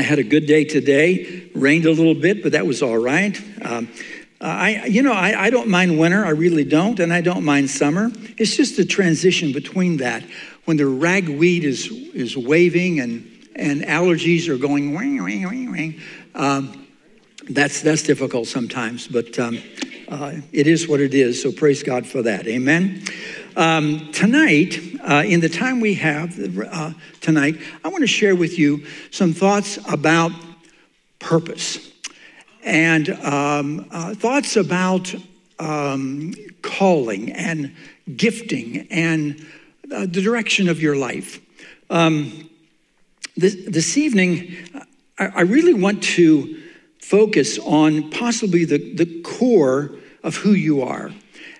I had a good day today. Rained a little bit, but that was all right. Um, I, you know, I, I don't mind winter. I really don't, and I don't mind summer. It's just the transition between that. When the ragweed is is waving and and allergies are going wing wing wing wing. Um, that's that's difficult sometimes, but um, uh, it is what it is. So praise God for that. Amen. Um, tonight, uh, in the time we have uh, tonight, I want to share with you some thoughts about purpose and um, uh, thoughts about um, calling and gifting and uh, the direction of your life. Um, this, this, evening, I, I, really want to focus on possibly the, the core of who you are.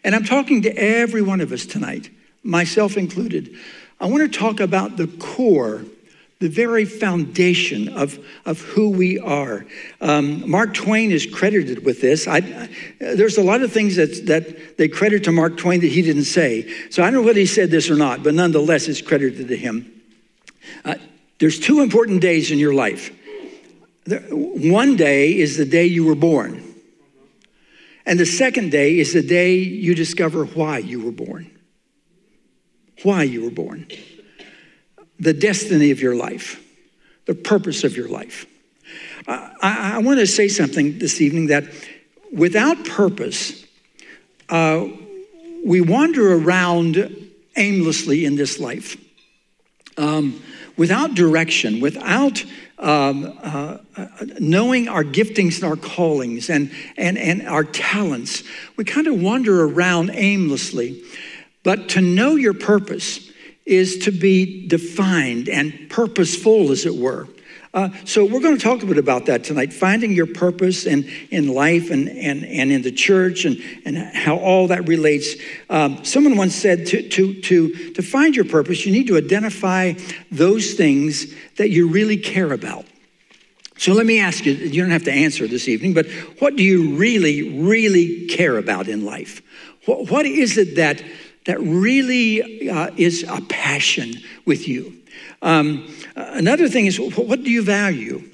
And I'm talking to every one of us tonight, myself included. I want to talk about the core, the very foundation of, of who we are. Um, Mark Twain is credited with this. I, I, there's a lot of things that, that they credit to Mark Twain that he didn't say. So I don't know whether he said this or not, but nonetheless, it's credited to him. Uh, there's two important days in your life. One day is the day you were born. And the second day is the day you discover why you were born. Why you were born. The destiny of your life, the purpose of your life. I, I, I want to say something this evening that without purpose, uh, we wander around aimlessly in this life. Um, without direction, without um, uh, knowing our giftings and our callings and, and, and our talents, we kind of wander around aimlessly. But to know your purpose is to be defined and purposeful, as it were. Uh, so we're going to talk a bit about that tonight, finding your purpose in, in life and, and, and in the church and, and how all that relates. Um, someone once said to, to, to, to find your purpose, you need to identify those things that you really care about. So let me ask you, you don't have to answer this evening, but what do you really, really care about in life? What, what is it that, that really uh, is a passion with you? Um, another thing is, what do you value?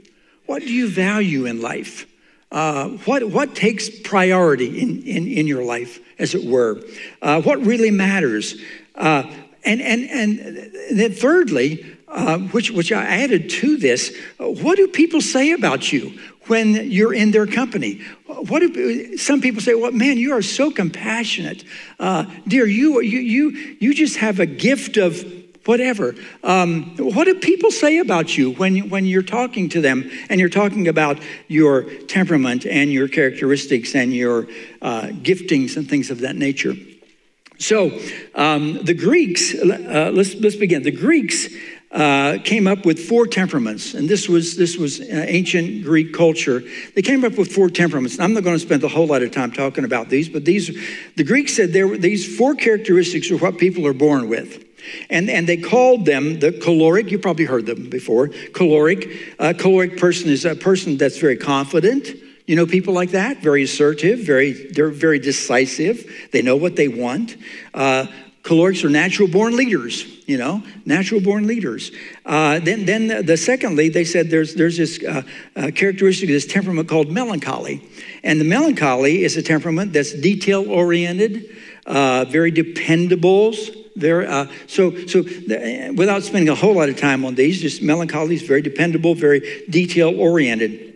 What do you value in life? Uh, what, what takes priority in, in, in your life, as it were? Uh, what really matters? Uh, and, and, and then, thirdly, uh, which, which I added to this, what do people say about you when you're in their company? What do some people say? Well, man, you are so compassionate, uh, dear. You, you, you, you just have a gift of whatever. Um, what do people say about you when, when you're talking to them and you're talking about your temperament and your characteristics and your uh, giftings and things of that nature? So um, the Greeks, uh, let's, let's begin. The Greeks uh, came up with four temperaments, and this was this was uh, ancient Greek culture. They came up with four temperaments. I'm not going to spend a whole lot of time talking about these, but these the Greeks said there were these four characteristics are what people are born with. And, and they called them the choleric, you probably heard them before. Choleric. A choleric person is a person that's very confident. You know people like that? Very assertive, very, they're very decisive. They know what they want. Uh, cholerics are natural born leaders, you know, natural born leaders. Uh, then, then the, the, secondly, they said there's, there's this uh, uh, characteristic of this temperament called melancholy. And the melancholy is a temperament that's detail oriented, uh, very dependables. very, uh, so, so without spending a whole lot of time on these, just melancholy is very dependable, very detail oriented.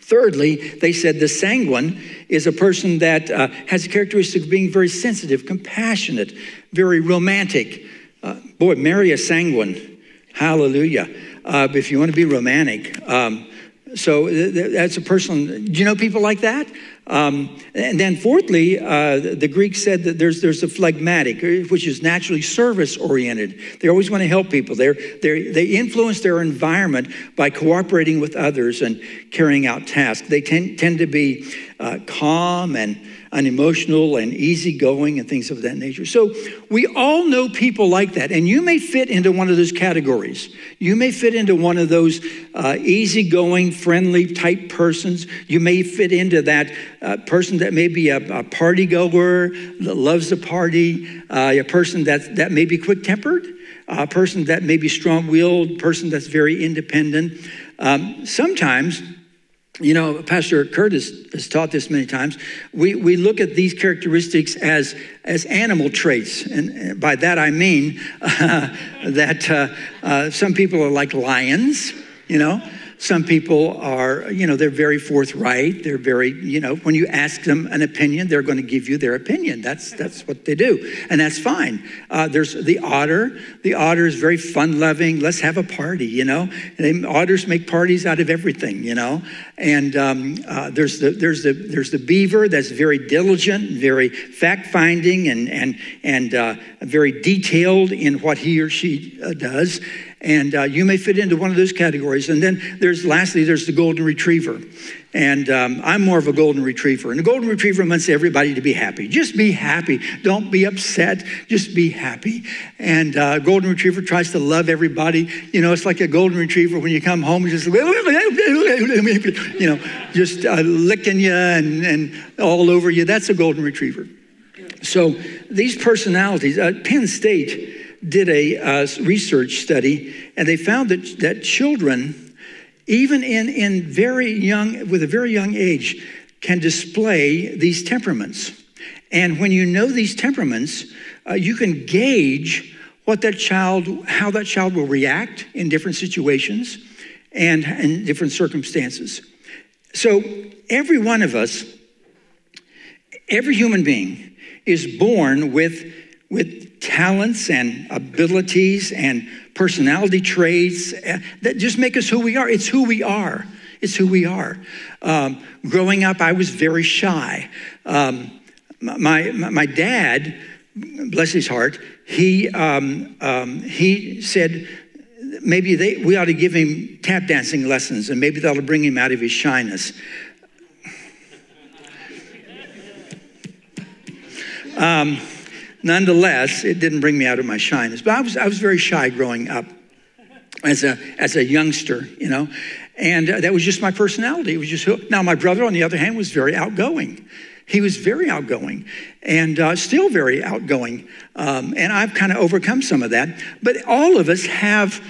Thirdly, they said the sanguine is a person that uh, has a characteristic of being very sensitive, compassionate, very romantic. Uh, boy, marry a sanguine. Hallelujah. Uh, if you want to be romantic. Um, so th- that's a person. Do you know people like that? Um, and then, fourthly, uh, the Greeks said that there's, there's a phlegmatic, uh, which is naturally service oriented. They always want to help people. They're, they're, they influence their environment by cooperating with others and carrying out tasks. They tend, tend to be uh, calm and unemotional and easygoing and things of that nature. So we all know people like that, and you may fit into one of those categories. You may fit into one of those uh, easygoing, friendly type persons. You may fit into that uh, person that may be a, a party goer, that loves the party, uh, a person that, that may be quick tempered a person that may be strong willed, person that's very independent. um, sometimes, you know, Pastor Curtis has taught this many times. We, we look at these characteristics as, as animal traits. And by that I mean uh, that uh, uh, some people are like lions, you know. Some people are, you know, they're very forthright. They're very, you know, when you ask them an opinion, they're going to give you their opinion. That's that's what they do, and that's fine. Uh, there's the otter. The otter is very fun-loving. Let's have a party, you know. And otters make parties out of everything, you know. And um, uh, there's the there's the there's the beaver that's very diligent, very fact-finding, and and and uh, very detailed in what he or she uh, does and uh, you may fit into one of those categories. And then there's lastly, there's the golden retriever. And um, I'm more of a golden retriever. And a golden retriever wants everybody to be happy. Just be happy. Don't be upset. Just be happy. And uh, golden retriever tries to love everybody. You know, it's like a golden retriever when you come home, just, you know, just uh, licking you and, and all over you. That's a golden retriever. So these personalities, uh, Penn State, did a uh, research study, and they found that, that children, even in, in very young, with a very young age, can display these temperaments. And when you know these temperaments, uh, you can gauge what that child, how that child will react in different situations and in different circumstances. So every one of us, every human being, is born with with talents and abilities and personality traits eh, that just make us who we are. It's who we are. It's who we are. Um, growing up, I was very shy. Um, my, my dad, bless his heart, he, um, um, he said, maybe they, we ought to give him tap dancing lessons and maybe that'll bring him out of his shyness. Um, Nonetheless, it didn't bring me out of my shyness. But I was, I was very shy growing up as a, as a youngster, you know. And uh, that was just my personality. It was just, who. now my brother, on the other hand, was very outgoing. He was very outgoing and uh, still very outgoing. Um, and I've kind of overcome some of that. But all of us have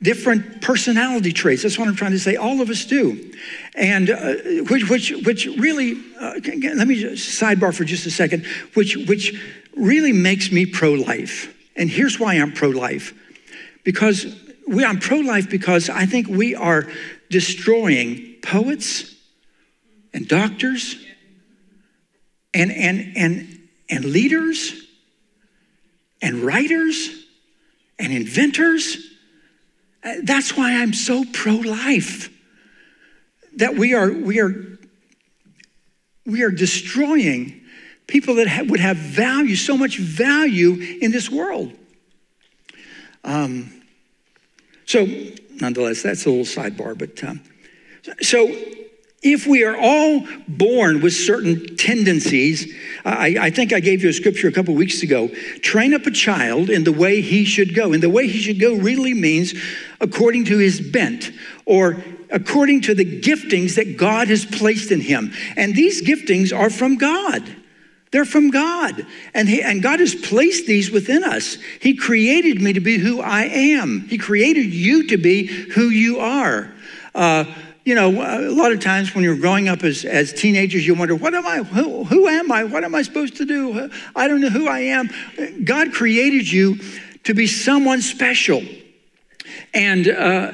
different personality traits. That's what I'm trying to say. All of us do, and uh, which which which really uh, let me sidebar for just a second. Which which really makes me pro-life, and here's why I'm pro-life, because we, I'm pro-life because I think we are destroying poets and doctors and and and and leaders and writers and inventors. Uh, that's why I'm so pro life. That we are, we are, we are destroying people that ha- would have value, so much value in this world. Um, so, nonetheless, that's a little sidebar. But um, so, if we are all born with certain tendencies, I, I, think I gave you a scripture a couple weeks ago. Train up a child in the way he should go. And the way he should go really means according to his bent or according to the giftings that God has placed in him. And these giftings are from God. They're from God. And, he, and God has placed these within us. He created me to be who I am, He created you to be who you are. Uh, you know, a lot of times when you're growing up as, as teenagers, you wonder, what am I? Who, who am I? What am I supposed to do? I don't know who I am. God created you to be someone special. And uh,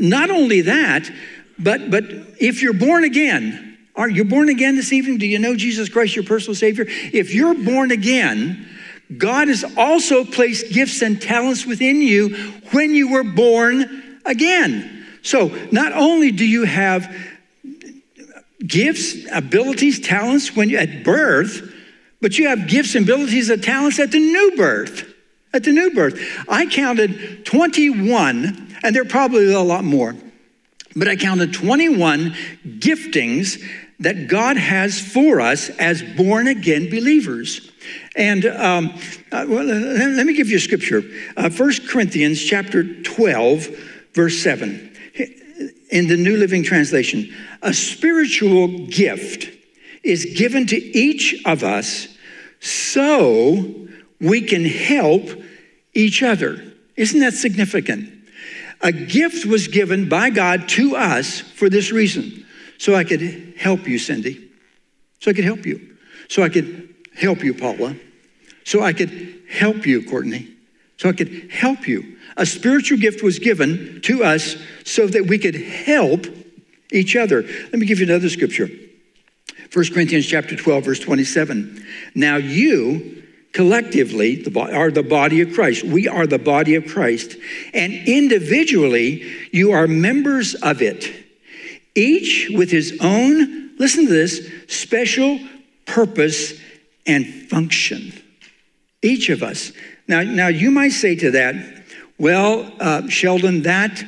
not only that, but, but if you're born again, are you born again this evening? Do you know Jesus Christ, your personal Savior? If you're born again, God has also placed gifts and talents within you when you were born again. So not only do you have gifts, abilities, talents when you at birth, but you have gifts abilities and talents at the new birth. At the new birth. I counted 21, and there are probably a lot more, but I counted 21 giftings that God has for us as born again believers. And um, uh, well, let me give you a scripture. Uh, 1 Corinthians chapter 12, verse 7 in the New Living Translation, a spiritual gift is given to each of us so we can help each other. Isn't that significant? A gift was given by God to us for this reason so I could help you, Cindy. So I could help you. So I could help you, Paula. So I could help you, Courtney. So I could help you. A spiritual gift was given to us so that we could help each other. Let me give you another scripture. 1 Corinthians chapter 12 verse 27. Now you collectively are the body of Christ. We are the body of Christ and individually you are members of it. Each with his own, listen to this, special purpose and function. Each of us. Now, now you might say to that, well, uh, Sheldon, that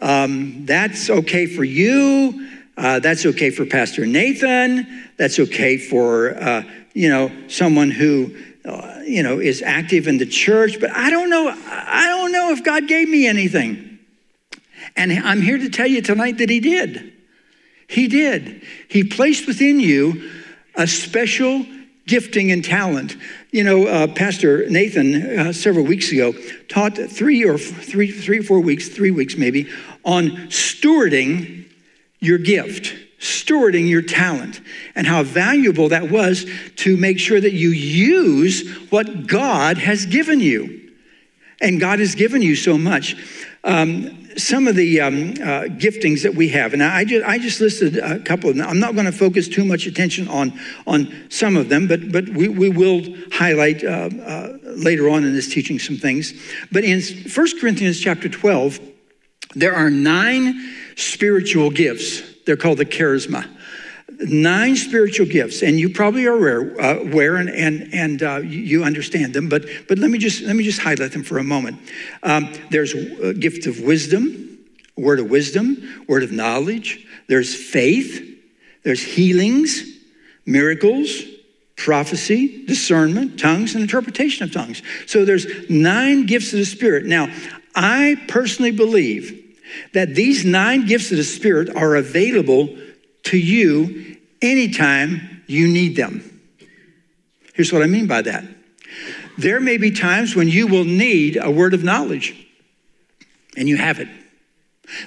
um, that's okay for you. Uh, that's okay for Pastor Nathan. That's okay for uh, you know someone who uh, you know is active in the church. But I don't know. I don't know if God gave me anything. And I'm here to tell you tonight that He did. He did. He placed within you a special gifting and talent. You know, uh, Pastor Nathan uh, several weeks ago taught three or three, three four weeks, three weeks maybe, on stewarding your gift, stewarding your talent, and how valuable that was to make sure that you use what God has given you. And God has given you so much. Um, some of the um, uh, giftings that we have, and I just, I just listed a couple of them. I'm not going to focus too much attention on, on some of them, but, but we, we will highlight uh, uh, later on in this teaching some things. But in 1 Corinthians chapter 12, there are nine spiritual gifts. They're called the charisma nine spiritual gifts, and you probably are aware, uh, aware and and and uh, you understand them. But but let me just let me just highlight them for a moment. Um, there's a gift of wisdom, word of wisdom, word of knowledge. There's faith. There's healings, miracles, prophecy, discernment, tongues, and interpretation of tongues. So there's nine gifts of the Spirit. Now, I personally believe that these nine gifts of the Spirit are available to you anytime you need them. Here's what I mean by that there may be times when you will need a word of knowledge, and you have it.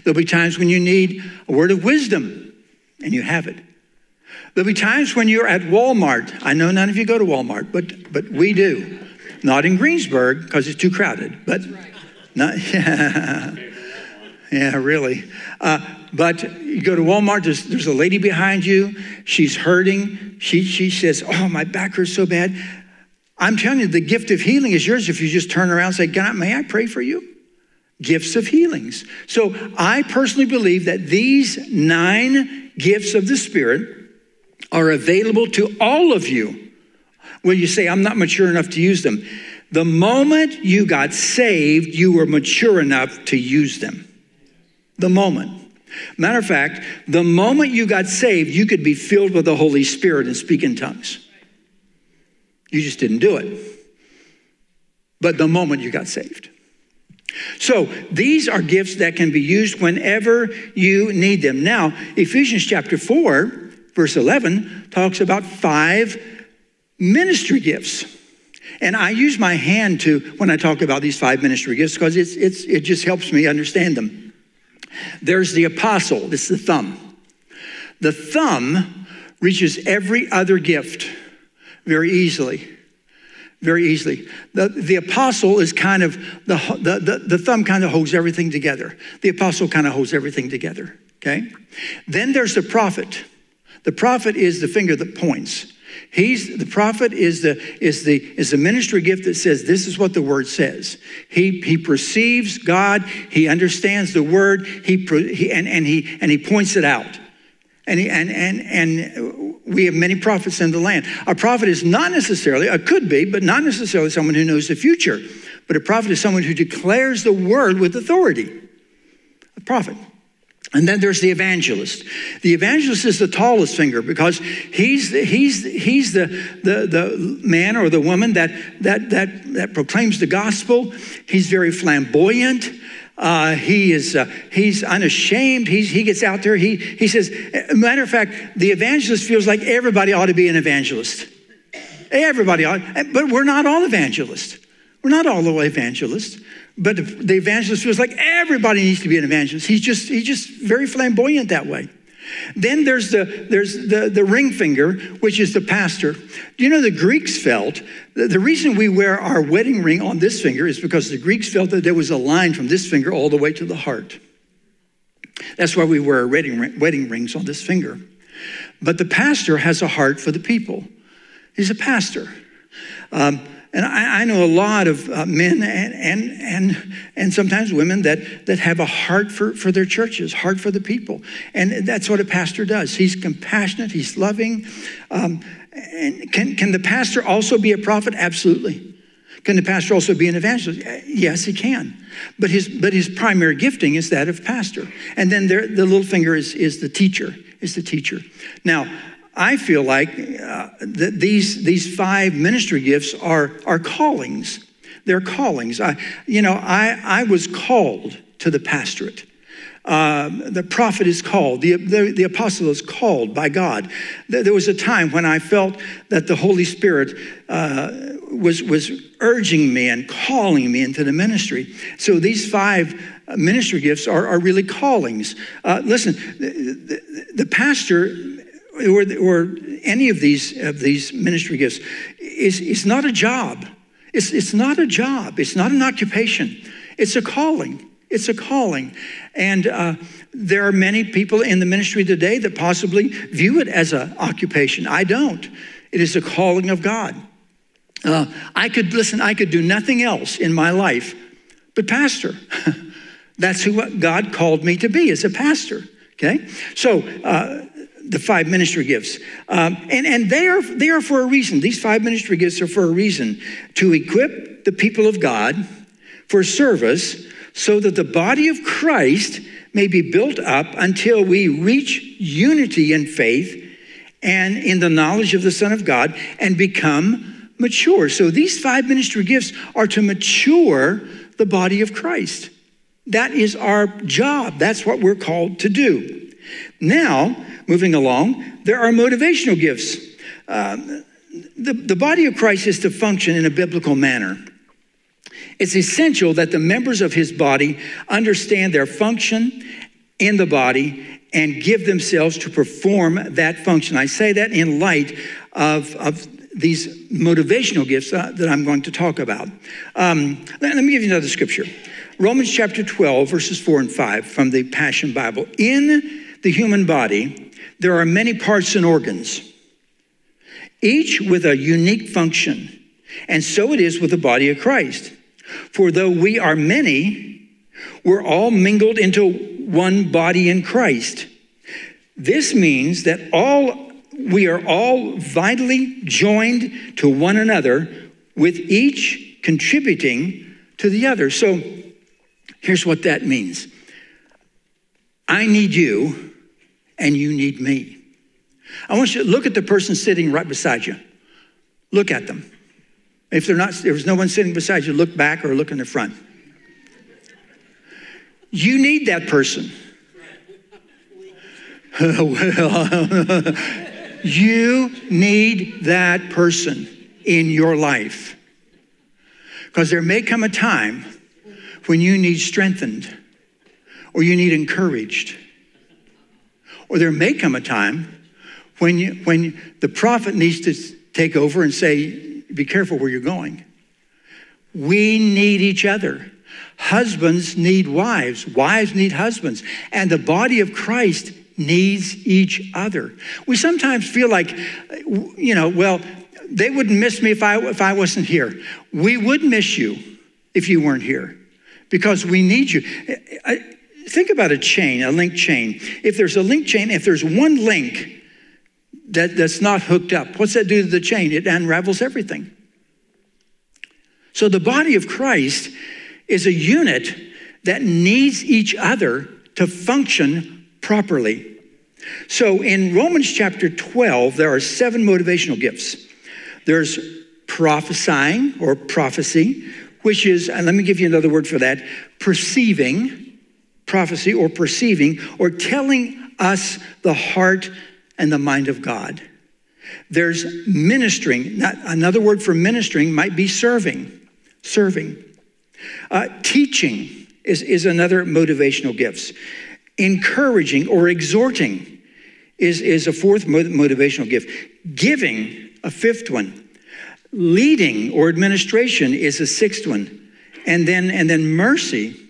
There'll be times when you need a word of wisdom, and you have it. There'll be times when you're at Walmart. I know none of you go to Walmart, but, but we do. Not in Greensburg because it's too crowded, but not, yeah, yeah really. Uh, but you go to Walmart, there's, there's a lady behind you. She's hurting. She, she says, Oh, my back hurts so bad. I'm telling you, the gift of healing is yours if you just turn around and say, God, may I pray for you? Gifts of healings. So I personally believe that these nine gifts of the Spirit are available to all of you. Where you say, I'm not mature enough to use them. The moment you got saved, you were mature enough to use them. The moment. Matter of fact, the moment you got saved, you could be filled with the Holy Spirit and speak in tongues. You just didn't do it. But the moment you got saved. So these are gifts that can be used whenever you need them. Now, Ephesians chapter 4, verse 11, talks about five ministry gifts. And I use my hand to when I talk about these five ministry gifts because it's, it's, it just helps me understand them. There's the apostle, this is the thumb. The thumb reaches every other gift very easily. Very easily. The, the apostle is kind of, the, the, the, the thumb kind of holds everything together. The apostle kind of holds everything together, okay? Then there's the prophet. The prophet is the finger that points. He's the prophet is the is the is the ministry gift that says this is what the word says. He he perceives God. He understands the word. He, he and and he and he points it out. And he, and and and we have many prophets in the land. A prophet is not necessarily, a could be, but not necessarily someone who knows the future. But a prophet is someone who declares the word with authority. A prophet. And then there's the evangelist. The evangelist is the tallest finger because he's, he's, he's the, the, the man or the woman that, that, that, that proclaims the gospel. He's very flamboyant. Uh, he is uh, he's unashamed. He's, he gets out there. He, he says, matter of fact, the evangelist feels like everybody ought to be an evangelist. Everybody ought, but we're not all evangelists. We're not all the evangelists, but the evangelist feels like everybody needs to be an evangelist. He's just, he's just very flamboyant that way. Then there's the there's the, the ring finger, which is the pastor. Do you know the Greeks felt the, the reason we wear our wedding ring on this finger is because the Greeks felt that there was a line from this finger all the way to the heart. That's why we wear our wedding, wedding rings on this finger. But the pastor has a heart for the people. He's a pastor. Um, and I, I, know a lot of uh, men and, and, and, and sometimes women that, that have a heart for, for their churches, heart for the people. And that's what a pastor does. He's compassionate, he's loving. Um, and can, can the pastor also be a prophet? Absolutely. Can the pastor also be an evangelist? Yes, he can. But his, but his primary gifting is that of pastor. And then there, the little finger is, is the teacher, is the teacher. Now, I feel like uh, that these, these five ministry gifts are, are callings. They're callings. I, you know, I, I was called to the pastorate. Uh, the prophet is called, the, the, the, apostle is called by God. There was a time when I felt that the Holy Spirit uh, was, was urging me and calling me into the ministry. So these five ministry gifts are, are really callings. Uh, listen, the, the, the pastor or, or any of these, of these ministry gifts is, not a job. It's, it's not a job. It's not an occupation. It's a calling. It's a calling. And uh, there are many people in the ministry today that possibly view it as an occupation. I don't. It is a calling of God. Uh, I could, listen, I could do nothing else in my life but pastor. That's who God called me to be, as a pastor. Okay? So, uh, the five ministry gifts. Um, and and they, are, they are for a reason. These five ministry gifts are for a reason to equip the people of God for service so that the body of Christ may be built up until we reach unity in faith and in the knowledge of the Son of God and become mature. So these five ministry gifts are to mature the body of Christ. That is our job. That's what we're called to do. Now, moving along, there are motivational gifts. Um, the, the body of Christ is to function in a biblical manner. It's essential that the members of his body understand their function in the body and give themselves to perform that function. I say that in light of, of these motivational gifts uh, that I'm going to talk about. Um, let, let me give you another scripture Romans chapter 12, verses 4 and 5 from the Passion Bible. In the human body, there are many parts and organs, each with a unique function. And so it is with the body of Christ. For though we are many, we're all mingled into one body in Christ. This means that all we are all vitally joined to one another with each contributing to the other. So here's what that means. I need you and you need me. I want you to look at the person sitting right beside you. Look at them. If they're not, if there's no one sitting beside you, look back or look in the front. You need that person. you need that person in your life. Because there may come a time when you need strengthened or you need encouraged or there may come a time when, you, when the prophet needs to take over and say, be careful where you're going. We need each other. Husbands need wives, wives need husbands, and the body of Christ needs each other. We sometimes feel like, you know, well, they wouldn't miss me if I, if I wasn't here. We would miss you if you weren't here because we need you. Think about a chain, a link chain. If there's a link chain, if there's one link that, that's not hooked up, what's that do to the chain? It unravels everything. So the body of Christ is a unit that needs each other to function properly. So in Romans chapter 12, there are seven motivational gifts. There's prophesying or prophecy, which is, and let me give you another word for that, perceiving prophecy or perceiving or telling us the heart and the mind of God. There's ministering. Not, another word for ministering might be serving. serving. Uh, teaching is, is another motivational gift. Encouraging or exhorting is, is a fourth motivational gift. Giving, a fifth one. Leading or administration is a sixth one. And then, and then mercy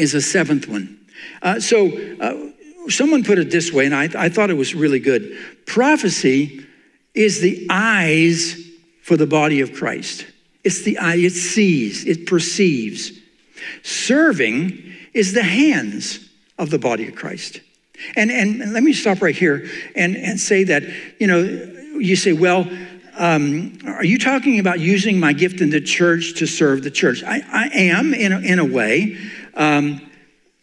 is a seventh one. Uh, so uh, someone put it this way, and I, I thought it was really good. Prophecy is the eyes for the body of Christ. It's the eye, it sees, it perceives. Serving is the hands of the body of Christ. And, and let me stop right here and, and say that, you know, you say, well, um, are you talking about using my gift in the church to serve the church? I, I am in a, in a way. Um,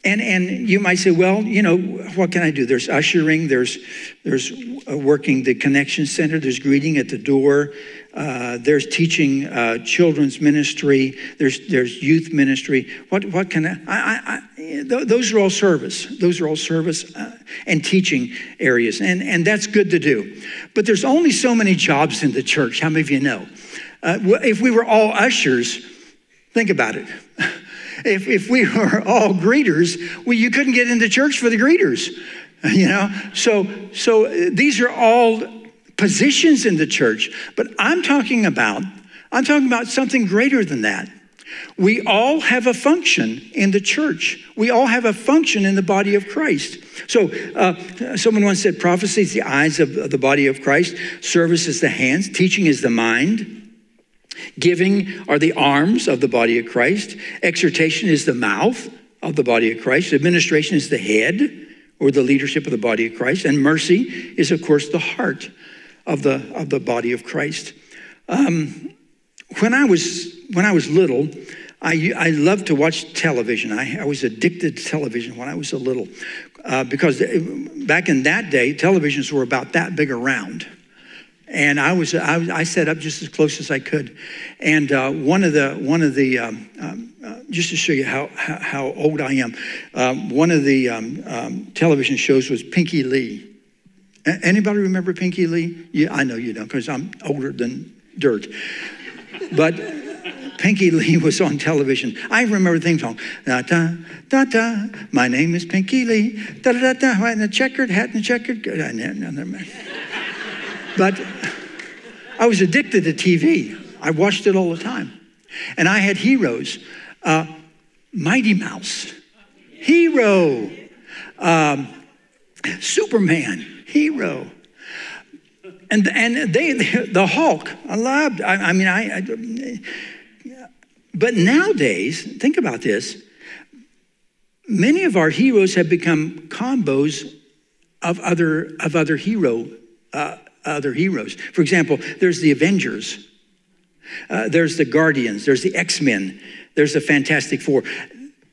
and, and you might say, well, you know, what can I do? There's ushering, there's, there's working the connection center, there's greeting at the door, uh, there's teaching uh, children's ministry. There's there's youth ministry. What what can I? I, I those are all service. Those are all service uh, and teaching areas, and and that's good to do. But there's only so many jobs in the church. How many of you know? Uh, if we were all ushers, think about it. If if we were all greeters, well, you couldn't get into church for the greeters. You know, so so uh, these are all positions in the church, but I'm talking about I'm talking about something greater than that. We all have a function in the church. We all have a function in the body of Christ. So, uh, someone once said prophecy is the eyes of, of the body of Christ, service is the hands, teaching is the mind, giving are the arms of the body of Christ, exhortation is the mouth of the body of Christ, administration is the head or the leadership of the body of Christ, and mercy is, of course, the heart of the, of the body of Christ. Um, when, I was, when I was little, I, I loved to watch television. I, I was addicted to television when I was a little, uh, because back in that day, televisions were about that big around. And I was I, I set up just as close as I could, and uh, one of the one of the um, um, uh, just to show you how how, old I am, um, one of the um, um, television shows was Pinky Lee. Anybody remember Pinky Lee? Yeah, I know you don't because I'm older than dirt. But Pinky Lee was on television. I remember the theme song. Da da da da. My name is Pinky Lee. Da da da da. In a checkered hat and a checkered. But I was addicted to TV. I watched it all the time, and I had heroes. Uh, Mighty Mouse, Hero, um, Superman hero. And, and they, the Hulk, I loved, I, I mean, I, I, but nowadays, think about this. Many of our heroes have become combos of other, of other hero, uh, other heroes. For example, there's the Avengers. Uh, there's the Guardians, there's the X Men, there's the Fantastic Four.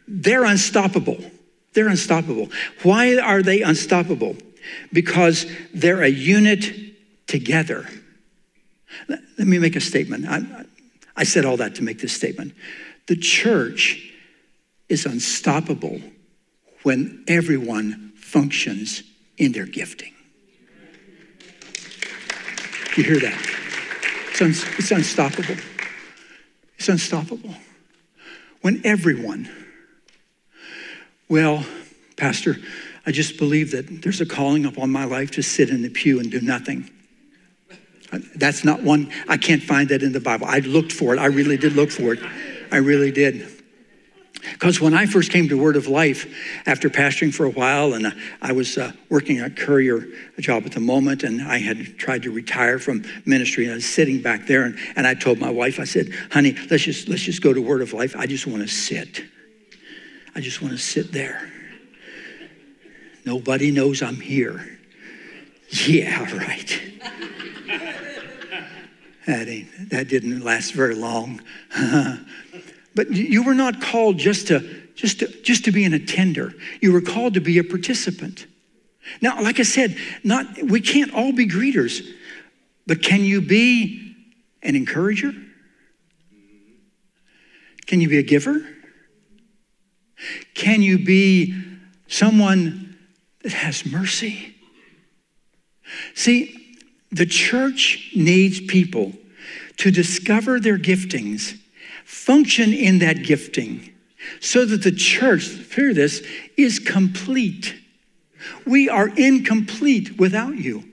They're unstoppable. They're unstoppable. Why are they unstoppable? because they're a unit together. Let, me make a statement. I, I said all that to make this statement. The church is unstoppable when everyone functions in their gifting. You hear that? It's, un, it's unstoppable. It's unstoppable. When everyone, well, Pastor, I just believe that there's a calling upon my life to sit in the pew and do nothing. Uh, that's not one, I can't find that in the Bible. I looked for it. I really did look for it. I really did. Because when I first came to Word of Life, after pastoring for a while, and I was uh, working a courier job at the moment, and I had tried to retire from ministry, and I was sitting back there, and, and I told my wife, I said, honey, let's just, let's just go to Word of Life. I just want to sit. I just want to sit there. Nobody knows I'm here. Yeah, right. that, ain't, that didn't last very long. but you were not called just to, just, to, just to be an attender. You were called to be a participant. Now, like I said, not, we can't all be greeters, but can you be an encourager? Can you be a giver? Can you be someone that has mercy. See, the church needs people to discover their giftings Function in that gifting so that the church, hear this, is complete. We are incomplete without you.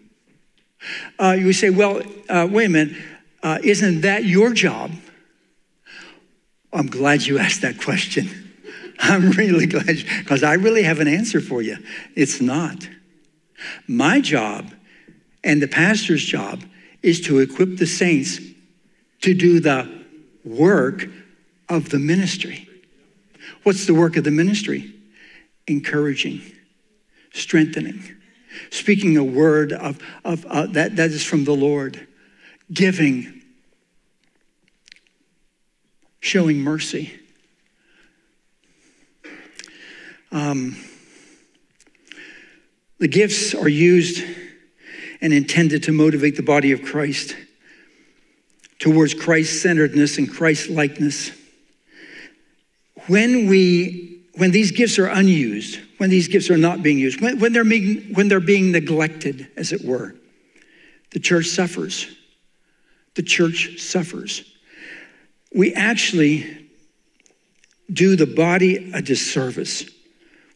Uh, you say, well, uh, wait a minute, uh, isn't that your job? I'm glad you asked that question. I'm really glad because I really have an answer for you. It's not. My job and the pastor's job is to equip the saints to do the work of the ministry. What's the work of the ministry? Encouraging, strengthening, speaking a word of, of uh, that, that is from the Lord, giving, showing mercy. Um, the gifts are used and intended to motivate the body of Christ towards Christ centeredness and Christ likeness. When, we, when these gifts are unused, when these gifts are not being used, when, when, they're being, when they're being neglected, as it were, the church suffers. The church suffers. We actually do the body a disservice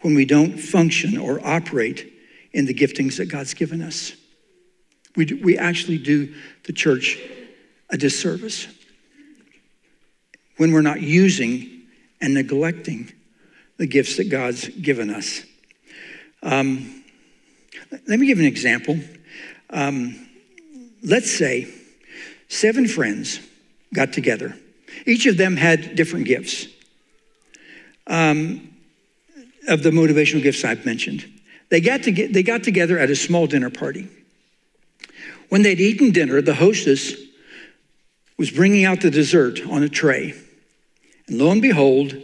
when we don't function or operate in the giftings that God's given us. We, do, we actually do the church a disservice when we're not using and neglecting the gifts that God's given us. Um, let me give an example. Um, let's say seven friends got together. Each of them had different gifts um, of the motivational gifts I've mentioned. They got, to get, they got together at a small dinner party. When they'd eaten dinner, the hostess was bringing out the dessert on a tray. And lo and behold,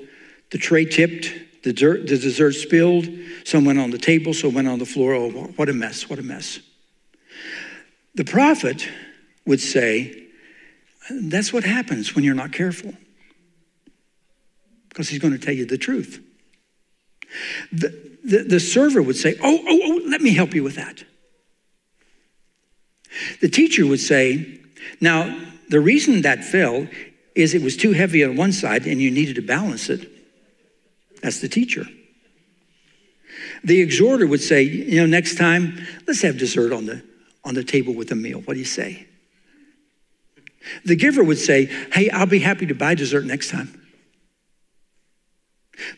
the tray tipped, the dessert, the dessert spilled, some went on the table, some went on the floor. Oh, what a mess, what a mess. The prophet would say, That's what happens when you're not careful. Because he's going to tell you the truth. The, the, the server would say, oh, oh, oh, let me help you with that. The teacher would say, Now, the reason that fell is it was too heavy on one side and you needed to balance it. That's the teacher. The exhorter would say, You know, next time, let's have dessert on the, on the table with the meal. What do you say? The giver would say, Hey, I'll be happy to buy dessert next time.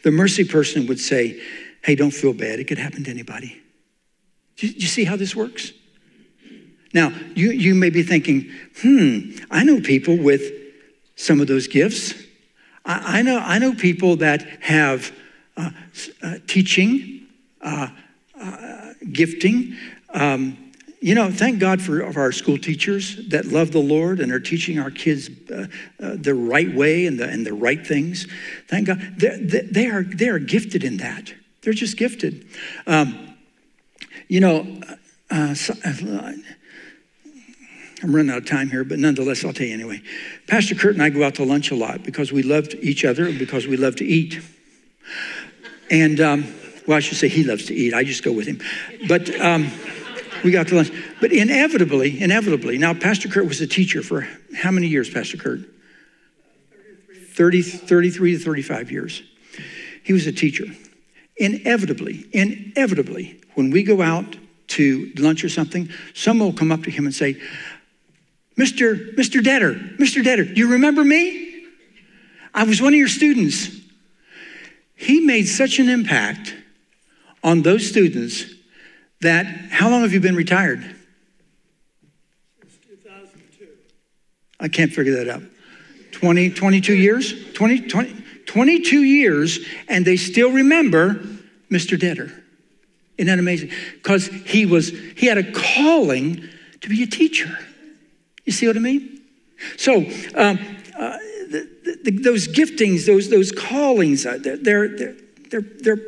The mercy person would say, Hey, don't feel bad. It could happen to anybody. Do you, do you see how this works? Now, you, you may be thinking, hmm, I know people with some of those gifts. I, I know, I know people that have uh, uh, teaching, uh, uh gifting. Um, you know, thank God for our school teachers that love the Lord and are teaching our kids uh, uh, the right way and the, and the right things. Thank God. They're, they, are, they are gifted in that. They're just gifted. Um, you know, so, I'm running out of time here, but nonetheless, I'll tell you anyway. Pastor Kurt and I go out to lunch a lot because we love each other and because we love to eat. And, um, well, I should say he loves to eat. I just go with him. But um, we got to lunch. But inevitably, inevitably, now Pastor Kurt was a teacher for how many years, Pastor Kurt? 30, 33 to 35 years. He was a teacher. Inevitably, inevitably, when we go out to lunch or something, someone will come up to him and say, Mr. Mr. Detter, Mr. Detter, do you remember me? I was one of your students. He made such an impact on those students that, how long have you been retired? Since 2002. I can't figure that out. 20, 22 years? 20, 20, 22 years, and they still remember Mr. Detter. Isn't that amazing? Because he was, he had a calling to be a teacher. You see what I mean? So, um, uh, the, the, those giftings, those, those callings, uh, they're, they're, they're, they're,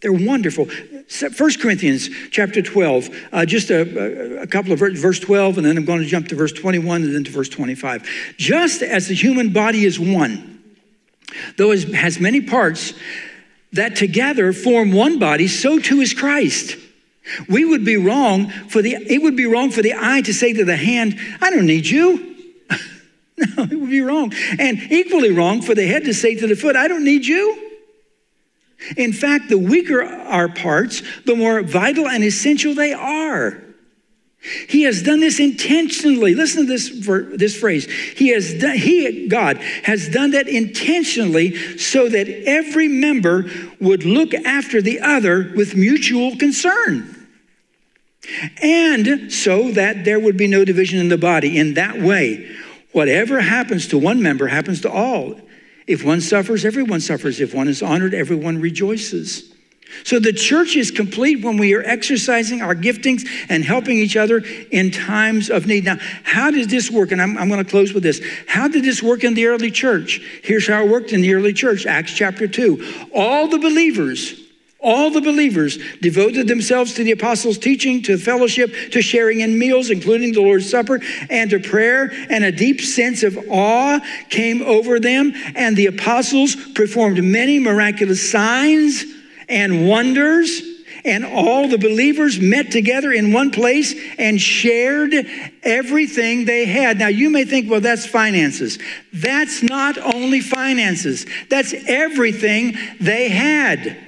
they're wonderful. 1 Corinthians chapter 12, uh, just a, a, couple of verse, verse 12, and then I'm going to jump to verse 21 and then to verse 25. Just as the human body is one, though it has many parts that together form one body, so too is Christ. We would be wrong for the, it would be wrong for the eye to say to the hand, I don't need you. No, it would be wrong. And equally wrong for the head to say to the foot, I don't need you. In fact, the weaker our parts, the more vital and essential they are. He has done this intentionally. Listen to this, this phrase. He has done, he, God, has done that intentionally so that every member would look after the other with mutual concern. And so that there would be no division in the body. In that way, whatever happens to one member happens to all. If one suffers, everyone suffers. If one is honored, everyone rejoices. So the church is complete when we are exercising our giftings and helping each other in times of need. Now, how does this work? And I'm, I'm going to close with this. How did this work in the early church? Here's how it worked in the early church Acts chapter 2. All the believers all the believers devoted themselves to the apostles' teaching, to fellowship, to sharing in meals, including the Lord's Supper, and to prayer, and a deep sense of awe came over them. And the apostles performed many miraculous signs and wonders. And all the believers met together in one place and shared everything they had. Now, you may think, well, that's finances. That's not only finances, that's everything they had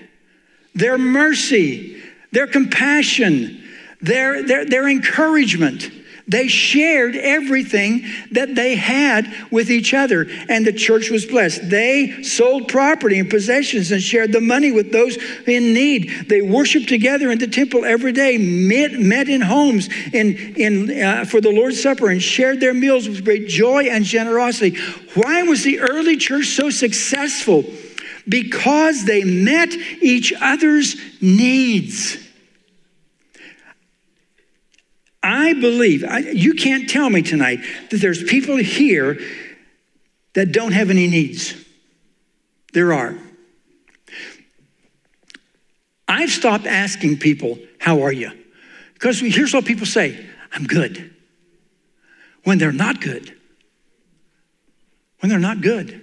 their mercy, their compassion, their, their, their encouragement. They shared everything that they had with each other, and the church was blessed. They sold property and possessions and shared the money with those in need. They worshiped together in the temple every day, met, met in homes in, in, uh, for the Lord's Supper, and shared their meals with great joy and generosity. Why was the early church so successful? Because they met each other's needs. I believe, I, you can't tell me tonight that there's people here that don't have any needs. There are. I've stopped asking people, How are you? Because here's what people say I'm good. When they're not good. When they're not good.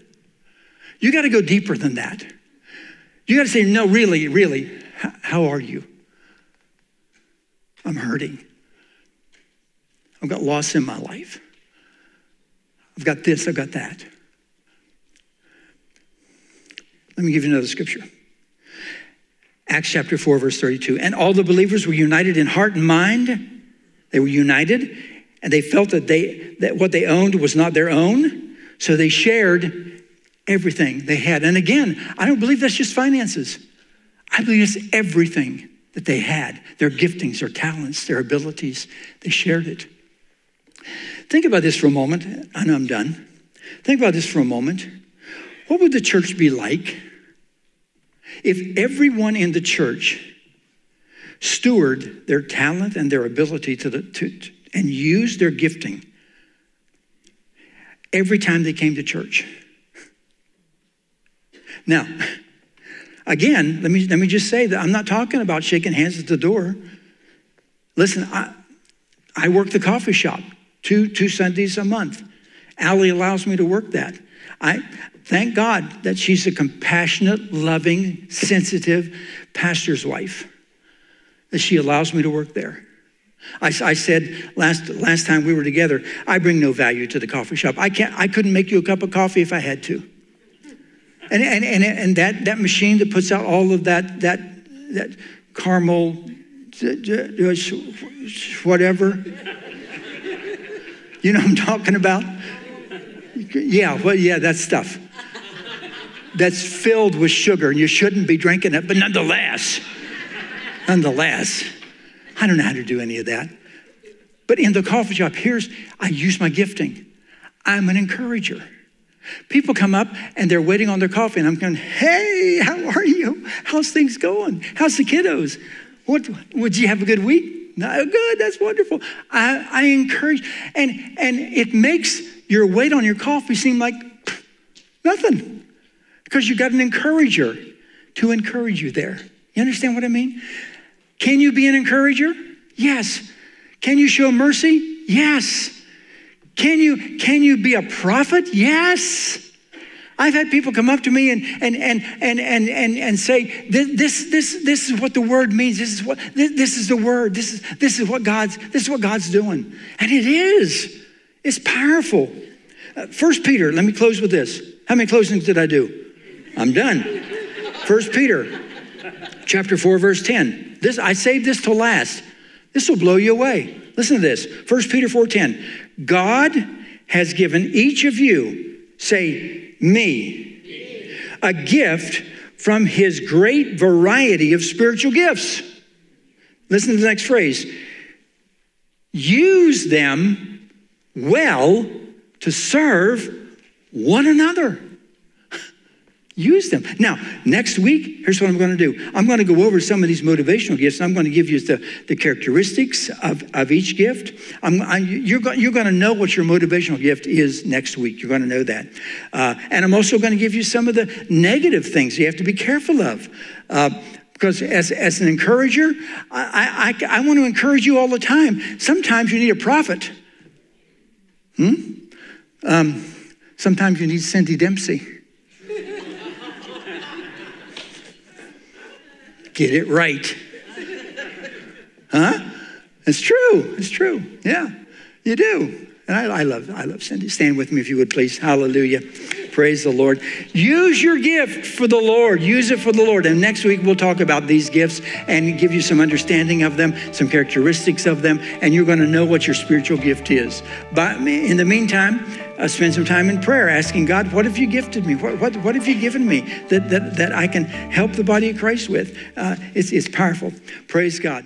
You got to go deeper than that. You got to say, no, really, really, how are you? I'm hurting. I've got loss in my life. I've got this, I've got that. Let me give you another scripture. Acts chapter 4, verse 32. And all the believers were united in heart and mind. They were united, and they felt that, they, that what they owned was not their own. So they shared everything they had. And again, I don't believe that's just finances. I believe it's everything that they had their giftings, their talents, their abilities. They shared it. Think about this for a moment. I know I'm done. Think about this for a moment. What would the church be like if everyone in the church steward their talent and their ability to, the, to, to and use their gifting every time they came to church? Now, again, let me, let me just say that I'm not talking about shaking hands at the door. Listen, I, I work the coffee shop two, two Sundays a month. Allie allows me to work that. I thank God that she's a compassionate, loving, sensitive pastor's wife, that she allows me to work there. I, I, said last, last time we were together, I bring no value to the coffee shop. I, can't, I couldn't make you a cup of coffee if I had to. And, and, and, and that, that machine that puts out all of that, that, that caramel, whatever. You know I'm talking about? Yeah, well, yeah, that stuff. That's filled with sugar, and you shouldn't be drinking it, but nonetheless, nonetheless, I don't know how to do any of that. But in the coffee shop, here's, I use my gifting. I'm an encourager. People come up and they're waiting on their coffee, and I'm going, Hey, how are you? How's things going? How's the kiddos? What, would you have a good week? No, good, that's wonderful. I, I encourage, and, and it makes your wait on your coffee seem like nothing because you got an encourager to encourage you there. You understand what I mean? Can you be an encourager? Yes. Can you show mercy? Yes. Can you, can you be a prophet? Yes. I've had people come up to me and, and, and, and, and, and, and say, this, this, this is what the word means. This is what, this, this is the word. This is, this is what God's, this is what God's doing. And it is. It's powerful. Uh, First Peter, let me close with this. How many closings did I do? I'm done. First Peter, chapter 4, verse 10. This I saved this to last. This will blow you away. Listen to this. 1 Peter 4:10. God has given each of you, say me, a gift from his great variety of spiritual gifts. Listen to the next phrase. Use them well to serve one another. Use them. Now, next week, here's what I'm going to do. I'm going to go over some of these motivational gifts. I'm going to give you the, the characteristics of, of each gift. I'm, I, you're, go, you're going to know what your motivational gift is next week. You're going to know that. Uh, and I'm also going to give you some of the negative things you have to be careful of. Uh, because as, as an encourager, I, I, I want to encourage you all the time. Sometimes you need a prophet. Hmm? Um, sometimes you need Cindy Dempsey. Get it right. Huh? It's true. It's true. Yeah, you do. And I, I, love, I love Cindy. Stand with me if you would, please. Hallelujah. Praise the Lord. Use your gift for the Lord. Use it for the Lord. And next week we'll talk about these gifts and give you some understanding of them, some characteristics of them, and you're going to know what your spiritual gift is. But in the meantime, uh, spend some time in prayer asking God, what have you gifted me? What, what, what have you given me that, that, that I can help the body of Christ with? Uh, it's, it's powerful. Praise God.